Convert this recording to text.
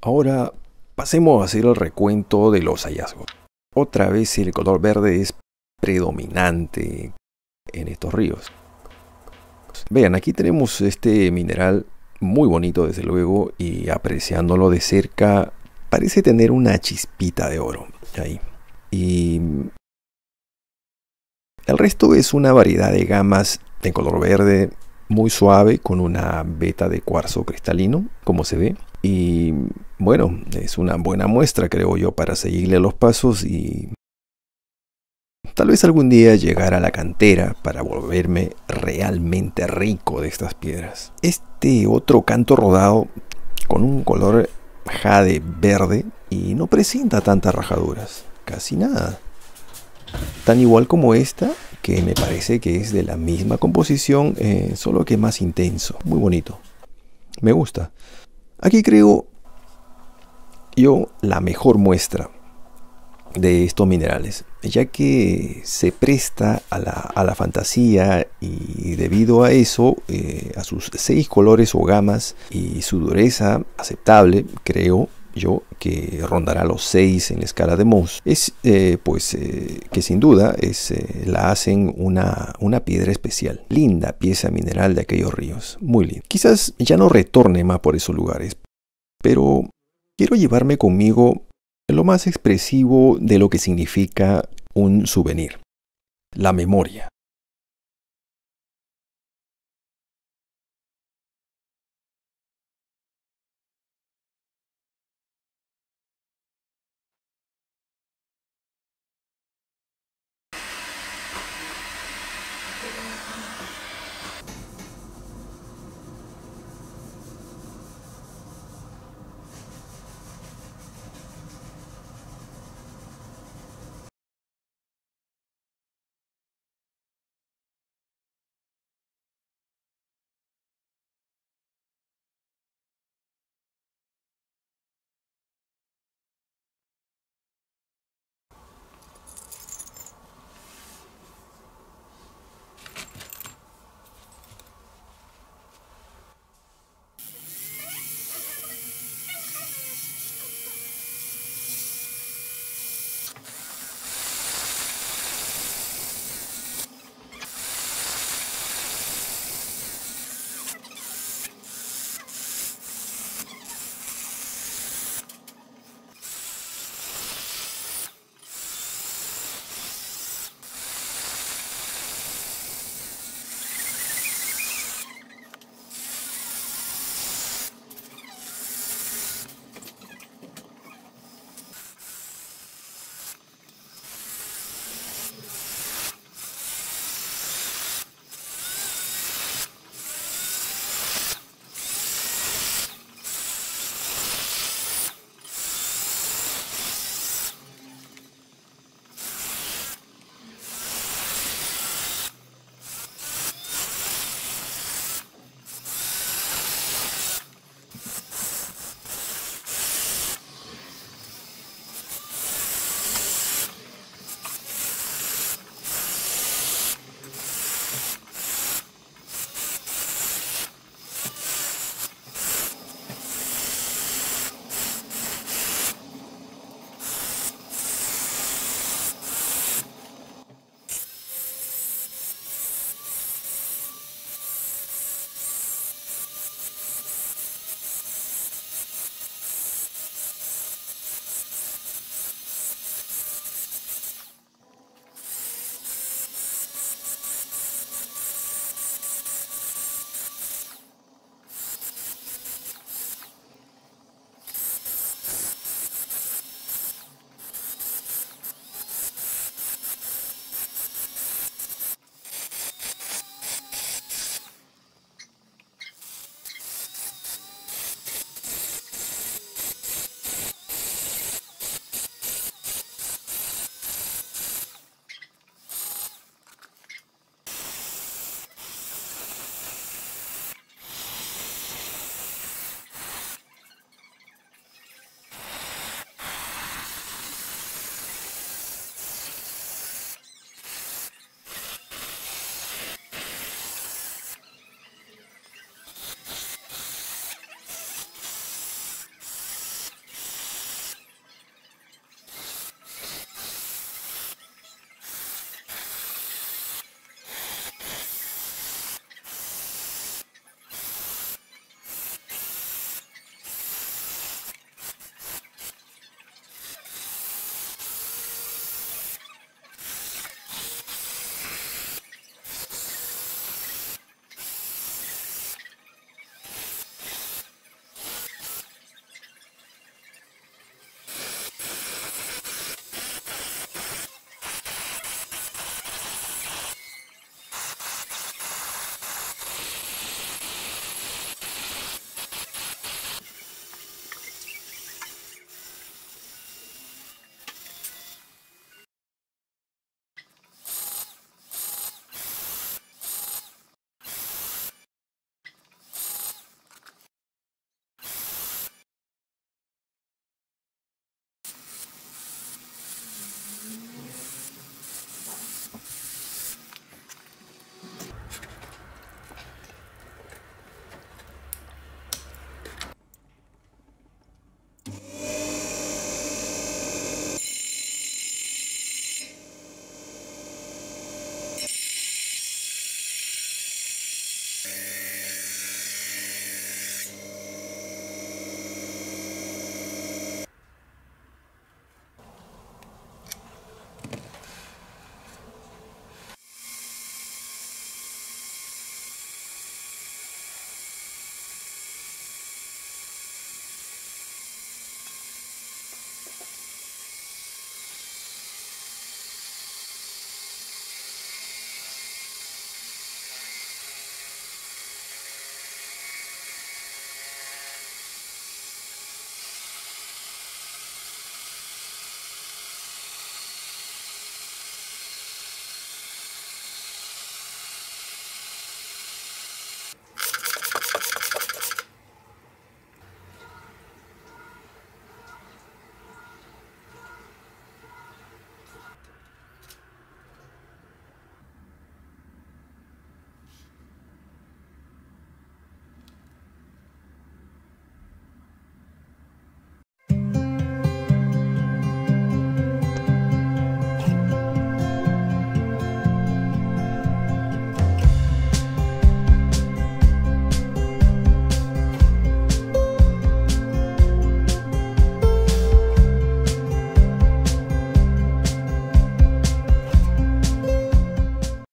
Ahora pasemos a hacer el recuento de los hallazgos. Otra vez el color verde es predominante en estos ríos. Vean, aquí tenemos este mineral muy bonito desde luego y apreciándolo de cerca parece tener una chispita de oro ahí. Y el resto es una variedad de gamas de color verde muy suave con una beta de cuarzo cristalino, como se ve. Y bueno, es una buena muestra creo yo para seguirle los pasos y Tal vez algún día llegar a la cantera para volverme realmente rico de estas piedras. Este otro canto rodado con un color jade verde y no presenta tantas rajaduras, casi nada. Tan igual como esta, que me parece que es de la misma composición, eh, solo que más intenso, muy bonito. Me gusta. Aquí creo yo la mejor muestra de estos minerales, ya que se presta a la, fantasía y debido a eso, eh, a sus seis colores o gamas y su dureza aceptable, creo yo que rondará los seis en la escala de Mohs, es eh, pues eh, que sin duda es, la hacen una, una piedra especial, linda pieza mineral de aquellos ríos, muy linda. Quizás ya no retorne más por esos lugares, pero quiero llevarme conmigo lo más expresivo de lo que significa un souvenir, la memoria.